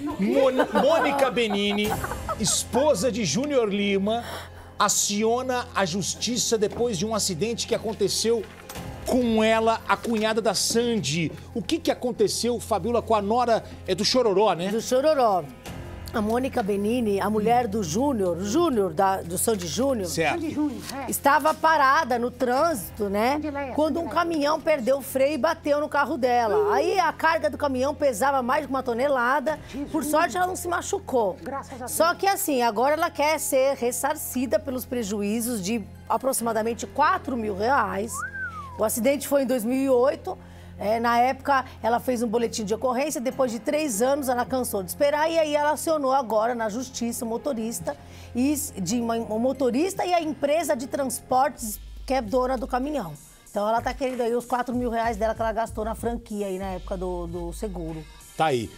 Mônica Benini, esposa de Júnior Lima, aciona a justiça depois de um acidente que aconteceu com ela, a cunhada da Sandy. O que que aconteceu, Fabiola, com a nora é do Chororó, né? do Chororó. A Mônica Benini, a mulher do Júnior, Júnior, da- do Sandy Júnior, Certo. É. estava parada no trânsito, né? Quando um caminhão perdeu o freio e bateu no carro dela. Aí a carga do caminhão pesava mais de uma tonelada. Por sorte, ela não se machucou. Graças a Deus. Só que assim, agora ela quer ser ressarcida pelos prejuízos de aproximadamente 4 mil reais. O acidente foi em 2008. É, na época, ela fez um boletim de ocorrência. Depois de três anos, ela cansou de esperar. E aí, ela acionou agora na justiça o motorista, e, de, o motorista e a empresa de transportes que é dona do caminhão. Então, ela tá querendo aí os 4 mil reais dela que ela gastou na franquia aí na época do, do seguro. Tá aí.